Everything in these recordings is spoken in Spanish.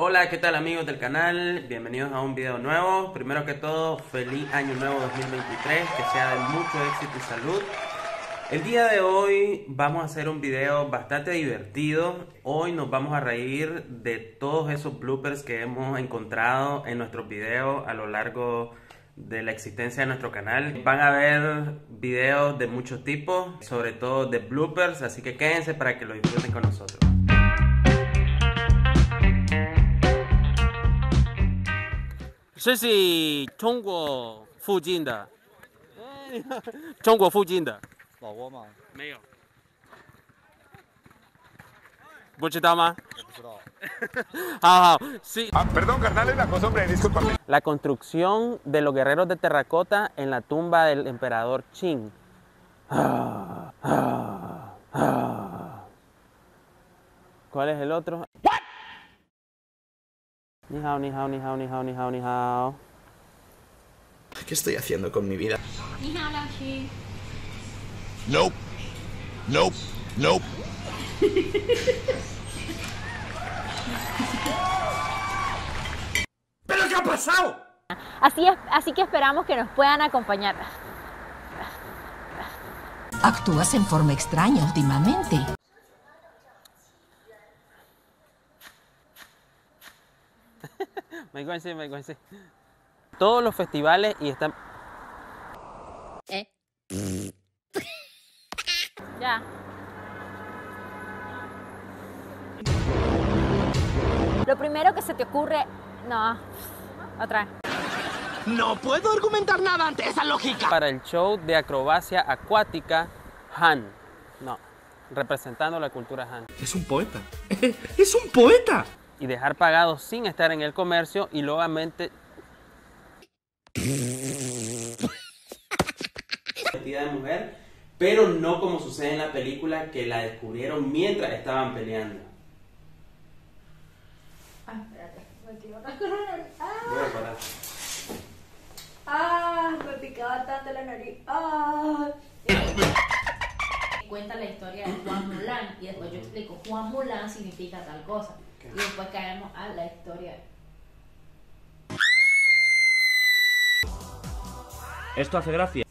Hola, ¿qué tal amigos del canal? Bienvenidos a un video nuevo. Primero que todo, feliz año nuevo 2023, que sea de mucho éxito y salud. El día de hoy vamos a hacer un video bastante divertido. Hoy nos vamos a reír de todos esos bloopers que hemos encontrado en nuestros videos a lo largo de la existencia de nuestro canal. Van a ver videos de muchos tipos, sobre todo de bloopers, así que quédense para que lo disfruten con nosotros. Ah, perdón, carnal, la cosa, hombre, discúlpame. La construcción de los guerreros de terracota en la tumba del emperador Qin. ¿Cuál es el otro? Ni hao, ni hao, ni hao, ni hao, ni hao, ni hao. ¿Qué estoy haciendo con mi vida? Nope. Nope. Nope. ¿Pero qué ha pasado? Así, es, así que esperamos que nos puedan acompañar. Actúas en forma extraña últimamente. Me coincide, me coincide. Todos los festivales y están... ¿Eh? ya. Lo primero que se te ocurre... No. Otra vez. No puedo argumentar nada ante esa lógica. para el show de acrobacia acuática Han. No, representando la cultura Han. Es un poeta. Es un poeta. Y dejar pagados sin estar en el comercio y nuevamente... Vestida de mujer, pero no como sucede en la película que la descubrieron mientras estaban peleando. Ah, espérate. Me quiero rascar la nariz. Ah, Voy a parar. ah, me picaba tanto la nariz. Ah. Cuenta la historia de Juan Mulan y después yo explico Juan Mulan significa tal cosa. Y después caemos a la historia. Esto hace gracia.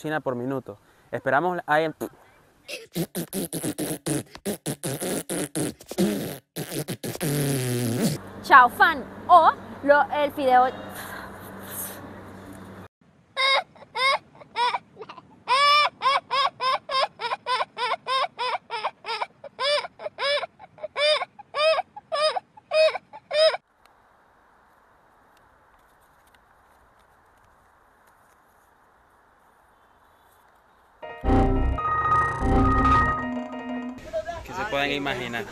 China por minuto. Esperamos ahí el... Chao fan o lo, el fideo. Que se puedan imaginar.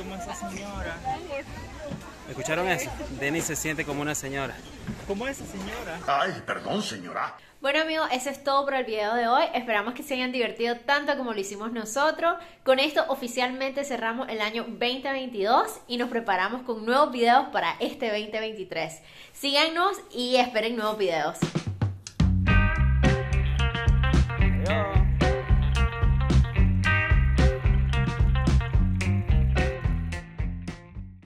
¿Escucharon eso? Denny se siente como una señora. Ay, perdón, señora. Bueno amigos, eso es todo por el video de hoy. Esperamos que se hayan divertido tanto como lo hicimos nosotros. Con esto oficialmente cerramos el año 2022 y nos preparamos con nuevos videos para este 2023. Síganos y esperen nuevos videos.